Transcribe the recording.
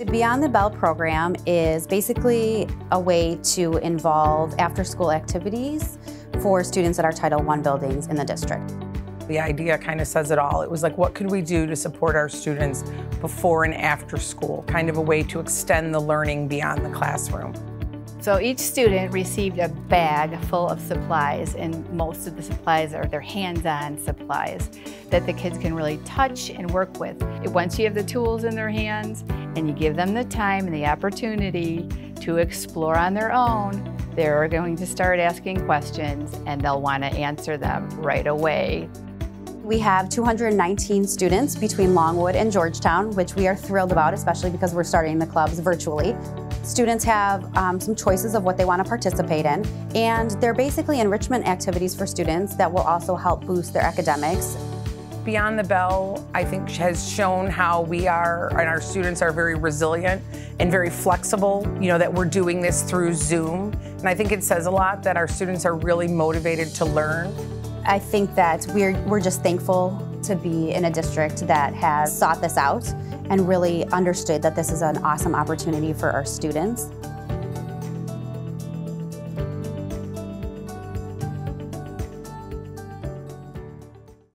The Beyond the Bell program is basically a way to involve after-school activities for students at our Title I buildings in the district. The idea kind of says it all. It was like, what could we do to support our students before and after school? Kind of a way to extend the learning beyond the classroom. So each student received a bag full of supplies, and most of the supplies are their hands-on supplies that the kids can really touch and work with. Once you have the tools in their hands and you give them the time and the opportunity to explore on their own, they're going to start asking questions and they'll want to answer them right away. We have 219 students between Longwood and Georgetown, which we are thrilled about, especially because we're starting the clubs virtually. Students have um, some choices of what they want to participate in, and they're basically enrichment activities for students that will also help boost their academics. Beyond the Bell, I think, has shown how we are, and our students are very resilient and very flexible, you know, that we're doing this through Zoom. And I think it says a lot that our students are really motivated to learn. I think that we're, we're just thankful to be in a district that has sought this out and really understood that this is an awesome opportunity for our students.